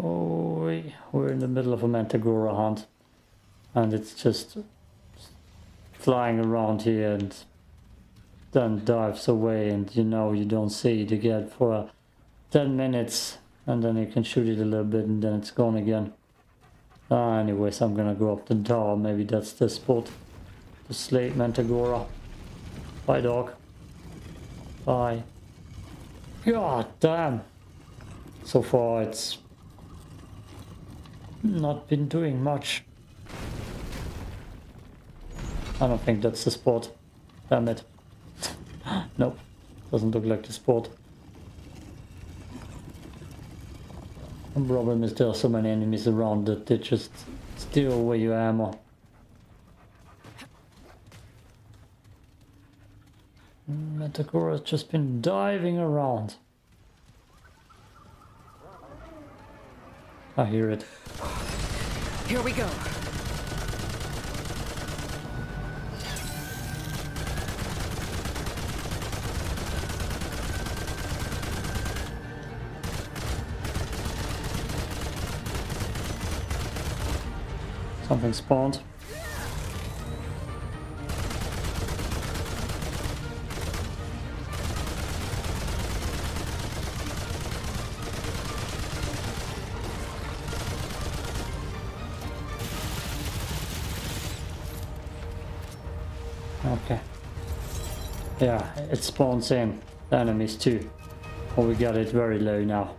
Oh, we- we're in the middle of a Mantagora hunt. And it's just flying around here and then dives away and you know you don't see it again for 10 minutes and then you can shoot it a little bit and then it's gone again. Ah, anyways, I'm gonna go up the tower. Maybe that's the spot. The slate Mantagora. Bye, dog. Bye. God damn. So far, it's not been doing much. I don't think that's the spot. Damn it. nope. Doesn't look like the spot. The problem is there are so many enemies around that they just steal away your ammo. Mantagora has just been diving around. I hear it. Here we go. Something spawned. It spawns in enemies too. Oh, we got it very low now.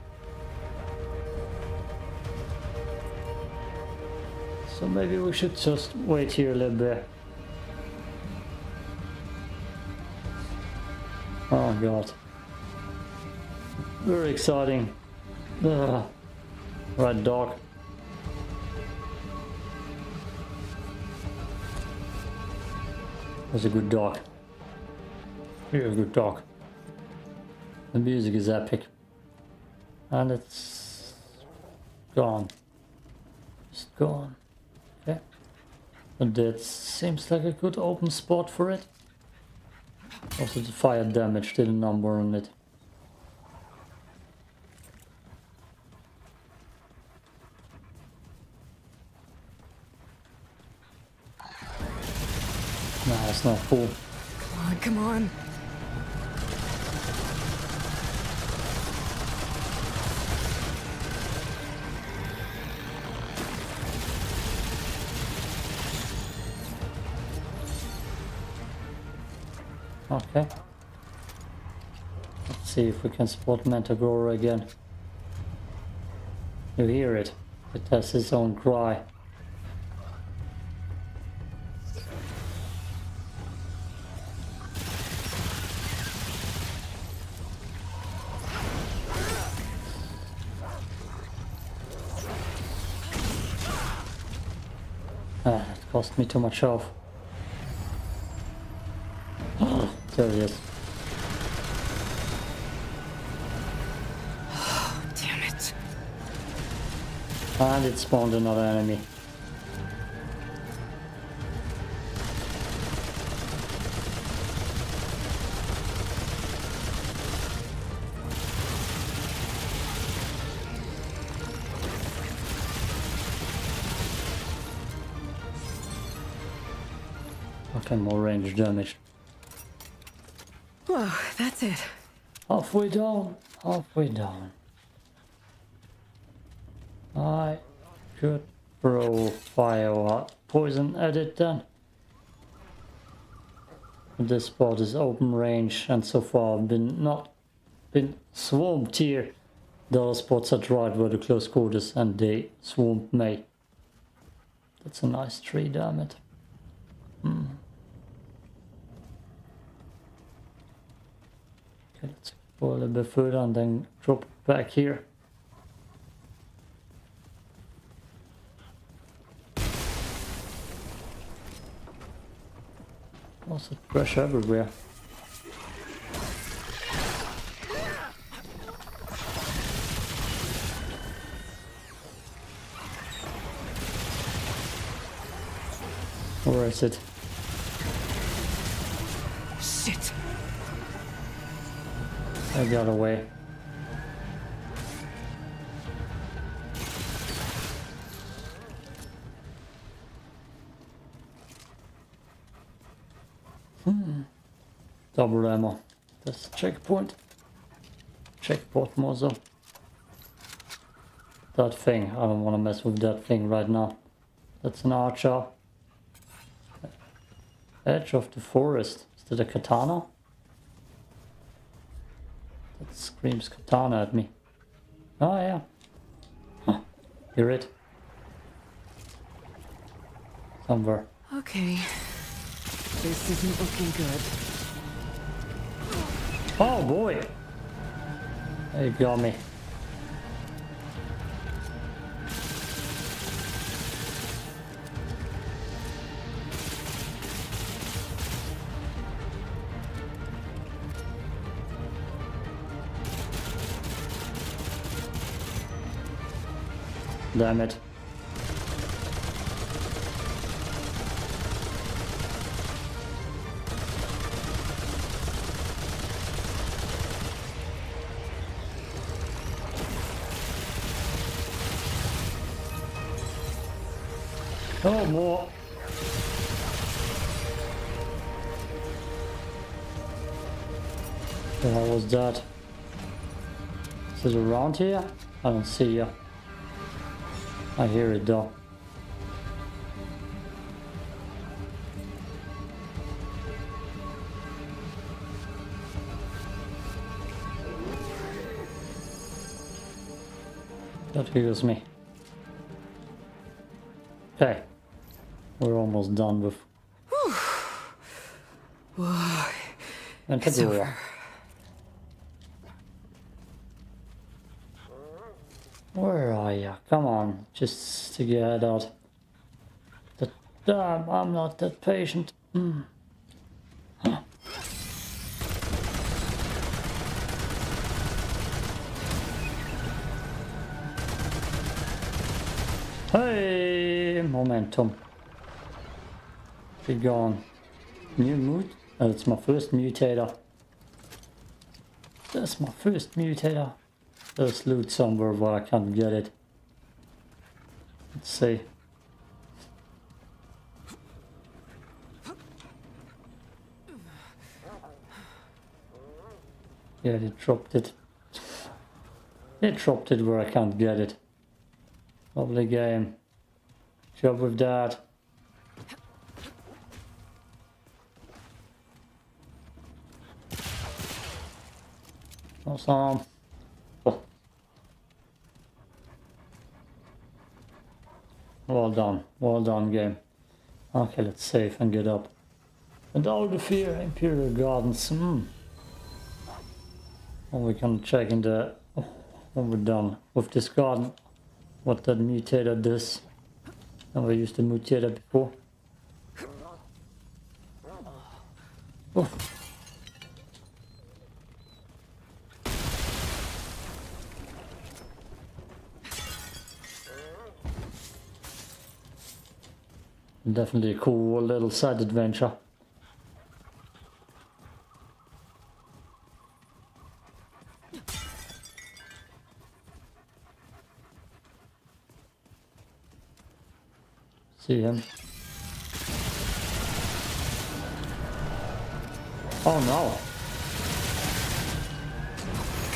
So maybe we should just wait here a little bit. Oh god. Very exciting. Ugh. Red dog. That's a good dog. You're a good dog. The music is epic. And it's gone. It's gone. Okay. And that seems like a good open spot for it. Also the fire damage did a number on it. Nah, it's not full. Come on, come on. Okay. Let's see if we can spot Mantagora again. You hear it. It has its own cry. Ah, it cost me too much health. There it is. Damn it. And it spawned another enemy. Okay, more range damage. It. Halfway down, halfway down. I could throw fire or poison at it then. This spot is open range and so far been not been swarmed here. The other spots are right where the close quarters and they swamped me. That's a nice tree, damn it. Hmm. Okay, let's go a little bit further and then drop back here. Also trash everywhere. Where is it? Shit. Or the other way. Hmm. Double ammo. That's checkpoint. Checkpoint muzzle. That thing. I don't want to mess with that thing right now. That's an archer. Edge of the forest. Is that a katana? Screams katana at me. Oh yeah. Huh. Hear it? Somewhere. Okay. This isn't looking good. Oh boy! They got me. Damn it. Oh, more. The hell was that? Is it around here? I don't see ya. I hear it though. That hears me. Okay. We're almost done with And Ventadora. Where are you? Come on, just to get out. The, damn, I'm not that patient. Mm. Hey, momentum. Be gone. New mood? Oh, it's my first mutator. That's my first mutator. There's loot somewhere where I can't get it. Let's see. Yeah, they dropped it. They dropped it where I can't get it. Lovely game. Job with that. Awesome. Well done. Well done, game. Okay, let's save and get up. And all the fear Imperial Gardens. Hmm. Well, we can check in the... Oh, when we're done with this garden. What that mutator does. Never used the mutator before. Oh. Definitely a cool little side adventure. See him. Oh no.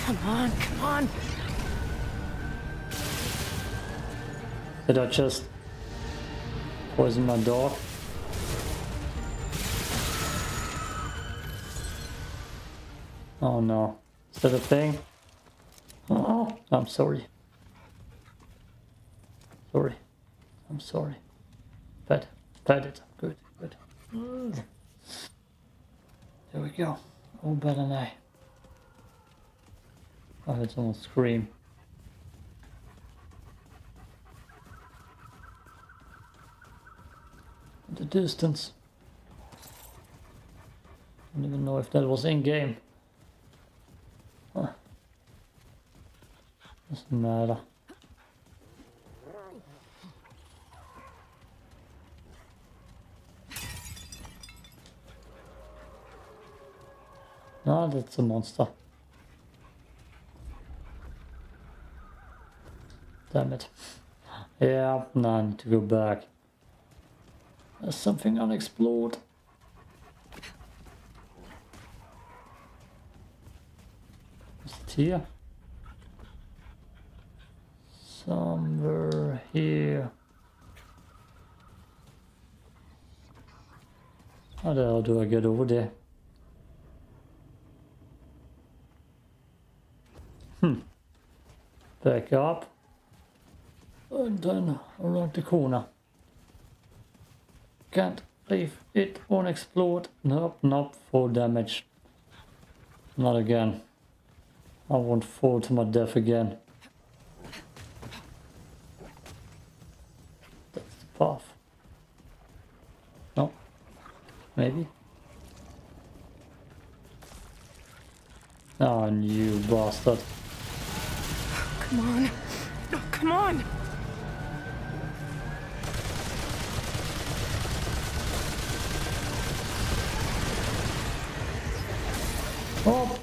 Come on, come on. Did I just poison my dog? Oh no. Is that a thing? Oh, I'm sorry. Sorry. I'm sorry. Pet. Pet it. Good, good. There we go. All better I. I heard someone scream. The distance. Don't even know if that was in game. Huh. Doesn't matter. No, that's a monster. Damn it. Yeah, no, I need to go back. There's something unexplored. Is it here? Somewhere here. How the hell do I get over there? Hmm. Back up. And then around the corner. Can't leave it unexplored. Nope, nope, full damage. Not again. I won't fall to my death again. That's the path. No. Maybe. Oh, you bastard. Come on. Oh, come on.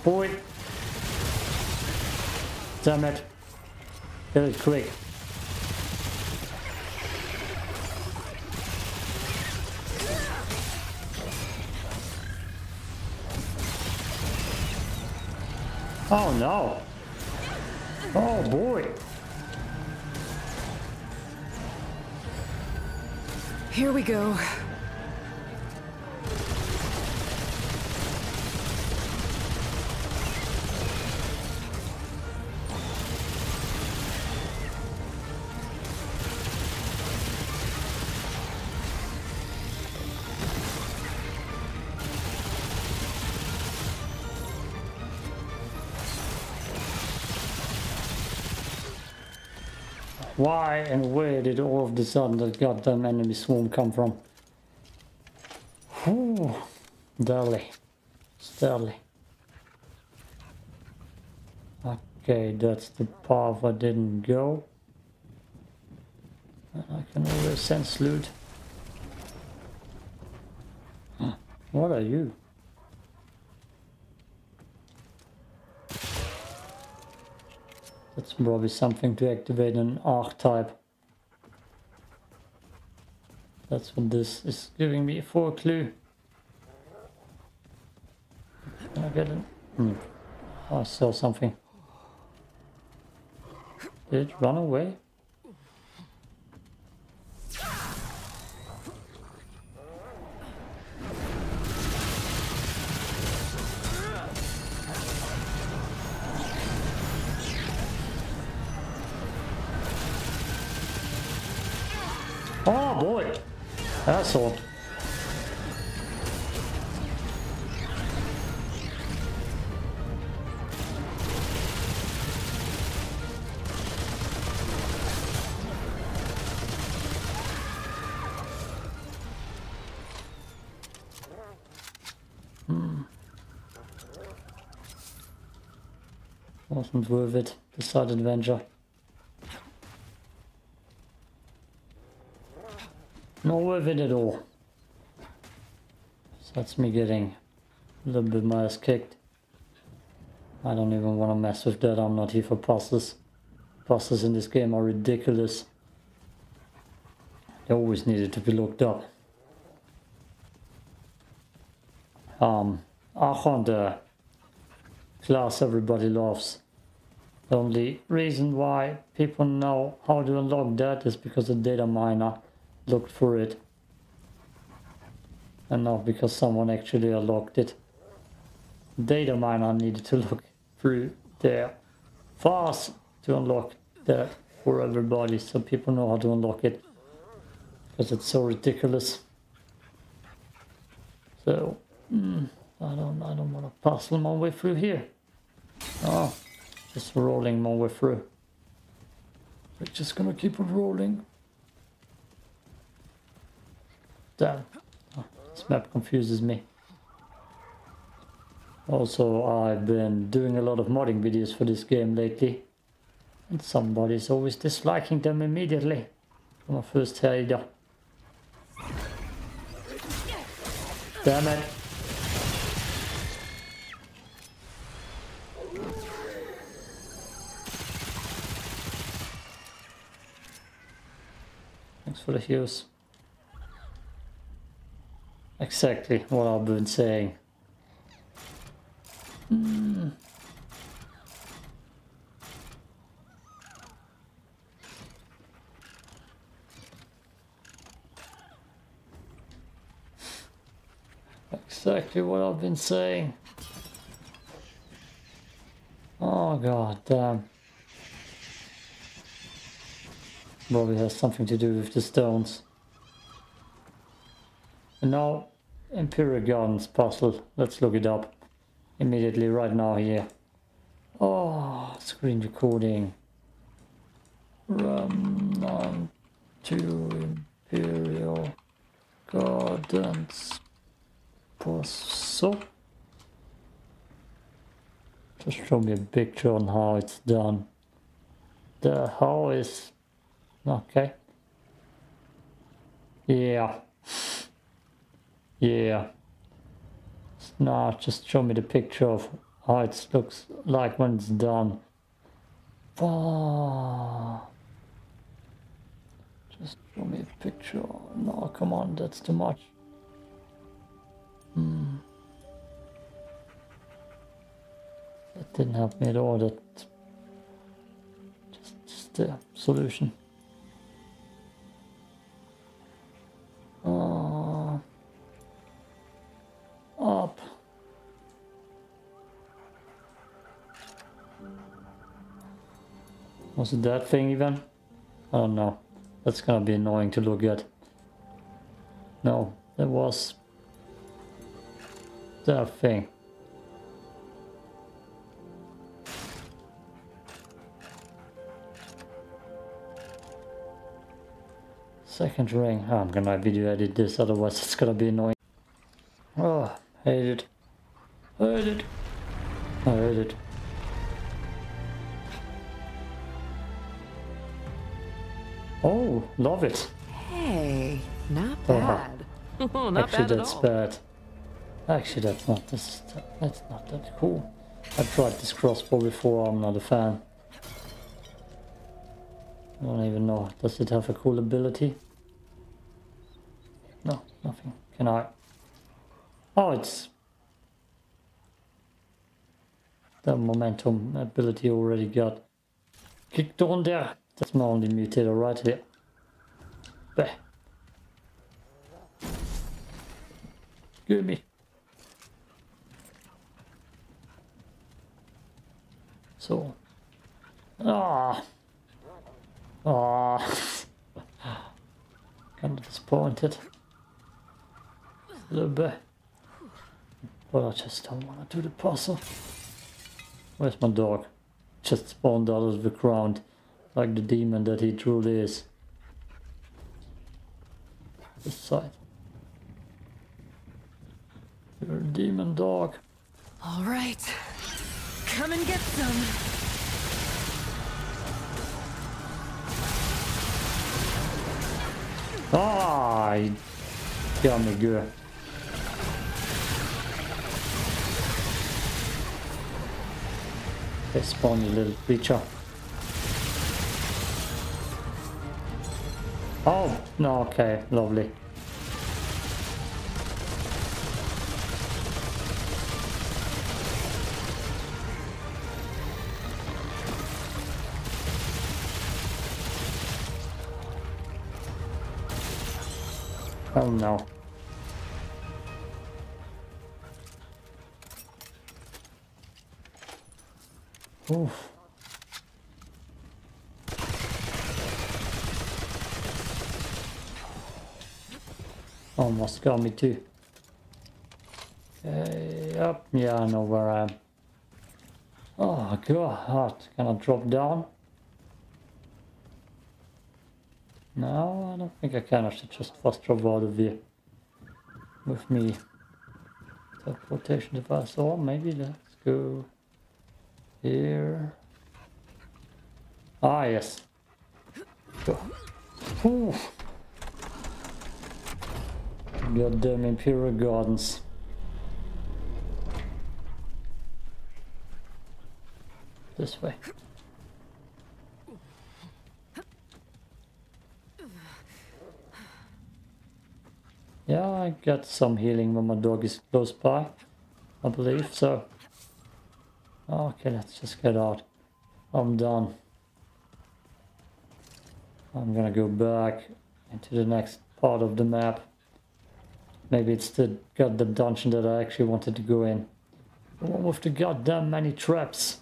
Boy. Damn it. Get it quick. Oh no. Oh boy. Here we go. Why and where did all of the sudden that goddamn enemy swarm come from? Whew. Deadly. It's deadly. Okay, that's the path I didn't go. I can always sense loot. What are you? That's probably something to activate an archetype. That's what this is giving me for a clue. Can I get it? Hmm. I saw something. Did it run away? Worth it, the side adventure. Not worth it at all. So that's me getting a little bit my ass kicked. I don't even want to mess with that, I'm not here for puzzles. Puzzles in this game are ridiculous. They always needed to be looked up. Um, Archon, the class everybody loves. The only reason why people know how to unlock that is because the data miner looked for it. And not because someone actually unlocked it. Data miner needed to look through there fast to unlock that for everybody so people know how to unlock it. Because it's so ridiculous. So, mm, I don't, I don't want to puzzle my way through here. Oh, just rolling my way through. We're just gonna keep on rolling. Damn. Oh, this map confuses me. Also, I've been doing a lot of modding videos for this game lately. And somebody's always disliking them immediately. When I first heard it. Damn it. for the heels. Exactly what I've been saying. Mm. Exactly what I've been saying. Oh god damn. Probably has something to do with the stones. And now, Imperial Gardens puzzle. Let's look it up immediately right now here. Oh, screen recording. Run on to Imperial Gardens puzzle. Just show me a picture on how it's done. The how is okay. Yeah. Yeah. No, just show me the picture of how it looks like when it's done. Oh. Just show me a picture. No, come on, that's too much. Hmm. That didn't help me at all. That just, just the solution. Was it that thing even? I don't know. That's gonna be annoying to look at. No, that was that thing. Second ring. Oh, I'm gonna video edit this, otherwise it's gonna be annoying. Oh, hate it. Hate it. I hate it. Oh, love it. Hey, not Oh. bad. not Actually, bad that's bad. Actually, that's not this. That's not that cool. I tried this crossbow before. I'm not a fan. I don't even know. Does it have a cool ability? No, nothing. Can I? Oh, it's the momentum ability already got kicked on there. That's my only mutator right here. Bah. Give me. So. Ah. Ah. kind of disappointed. A little bit. But I just don't want to do the puzzle. Where's my dog? Just spawned out of the ground. Like the demon that he truly is. This side. You're a demon dog. All right. Come and get some. Ah, he got me good. They spawn you little creature. Oh, no, okay, lovely. Oh no. Oof. Almost got me too. Okay, up. Yeah, I know where I am. Oh god, can I drop down? No, I don't think I can. I should just fast travel here. With me. Teleportation device. Or maybe let's go here. Ah, yes. Go. Ooh. Goddamn Imperial Gardens. This way. Yeah, I got some healing when my dog is close by. I believe so. Okay, let's just get out. I'm done. I'm gonna go back into the next part of the map. Maybe it's the goddamn dungeon that I actually wanted to go in. The one with the goddamn many traps.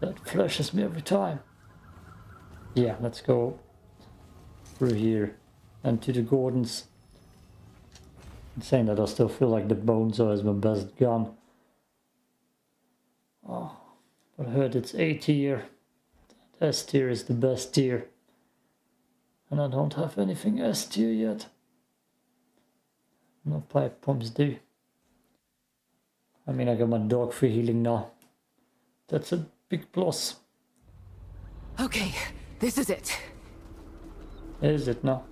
That flashes me every time. Yeah, let's go through here and to the Gordons. I'm saying that I still feel like the Bonesaw is my best gun. Oh, I heard it's A tier. S tier is the best tier. And I don't have anything S tier yet. No pipe bombs do. I mean, I got my dog free healing now. That's a big plus. Okay, this is it. Is it now?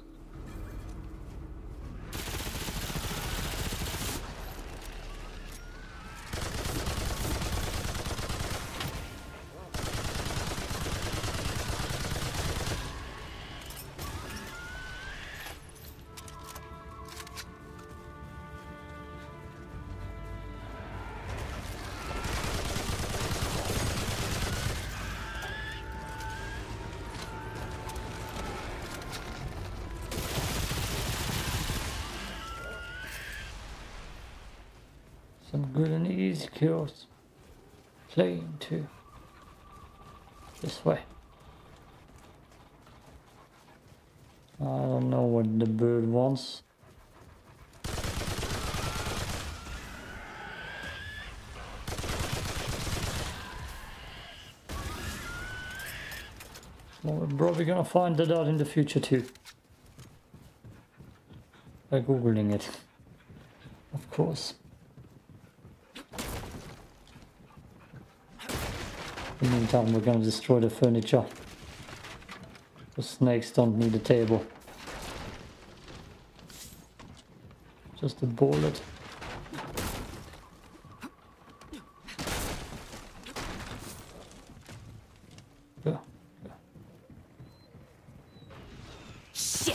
Don't know what the bird wants. Well, we're probably gonna find that out in the future too. By googling it. Of course. In the meantime, we're gonna destroy the furniture. The snakes don't need a table. Just a bullet. Yeah. Shit!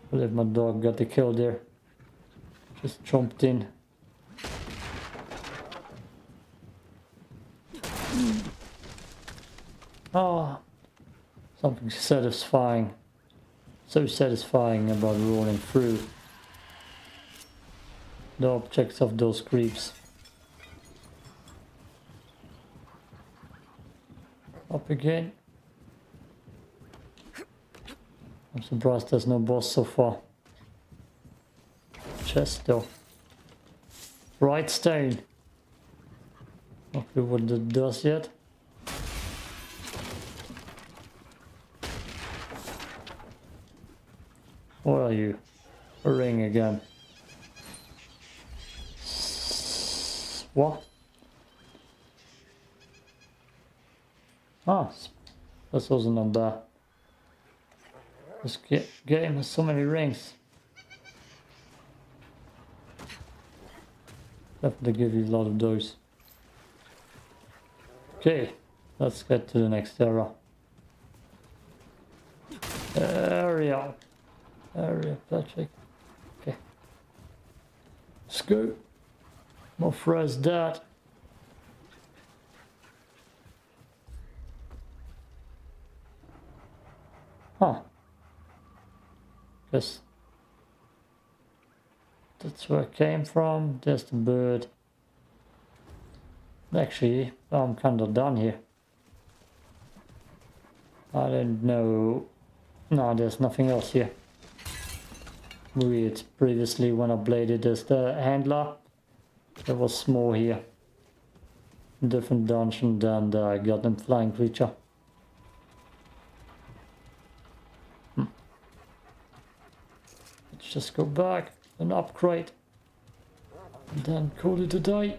I believe my dog got the kill there. Just jumped in. Ah, something satisfying. So satisfying about rolling through the objects of those creeps. Up again. I'm surprised there's no boss so far. Chest though. Right stone. Not sure what that does yet. Where are you? A ring again. What? Ah, this wasn't on bad. This ga- game has so many rings. Definitely give you a lot of those. Okay, let's get to the next era. Area. Area, Patrick. Okay. Let's. More fresh that. Huh. Guess that's where it came from. There's the bird. Actually, I'm kind of done here. I don't know. No, there's nothing else here. Weird. Previously, when I bladed as the handler, there was more here. Different dungeon than the goddamn flying creature. Hmm. Let's just go back and upgrade. And then call it a day.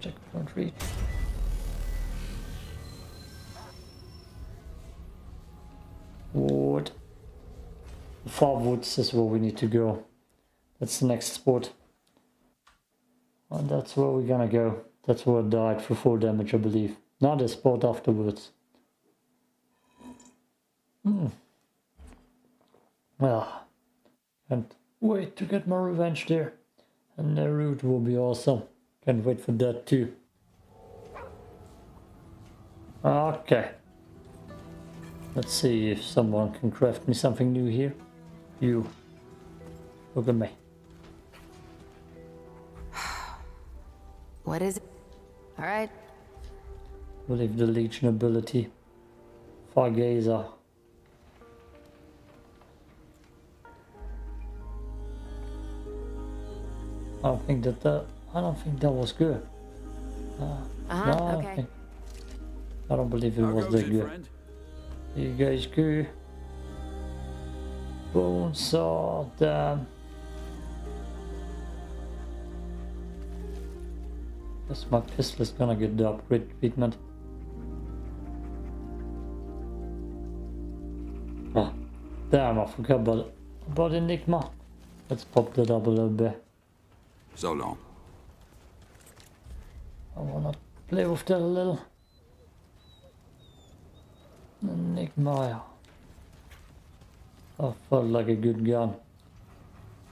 Checkpoint reach. Far woods is where we need to go. That's the next spot. And that's where we're gonna go. That's where I died for 4 damage, I believe. Not a spot afterwards. Hmm. Well, can't wait to get my revenge there. And the route will be awesome. Can't wait for that too. Okay. Let's see if someone can craft me something new here. You. Look at me. What is it? All right. believe the Legion ability. Fargazer. I don't think that that I don't think that was good. Uh, Uh-huh, no, I don't okay. think- I don't believe it How was that good. friend? You guys go. Saw damn. Guess my pistol is gonna get the upgrade treatment. Ah, damn, I forgot about about Enigma. Let's pop that up a little bit. So long. I wanna play with that a little. Enigma. I felt like a good gun.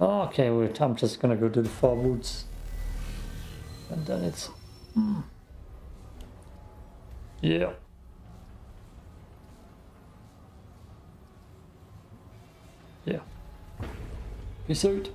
Okay, wait, I'm just gonna go to the far woods. And then it's... hmm. Yeah. Yeah. Peace out.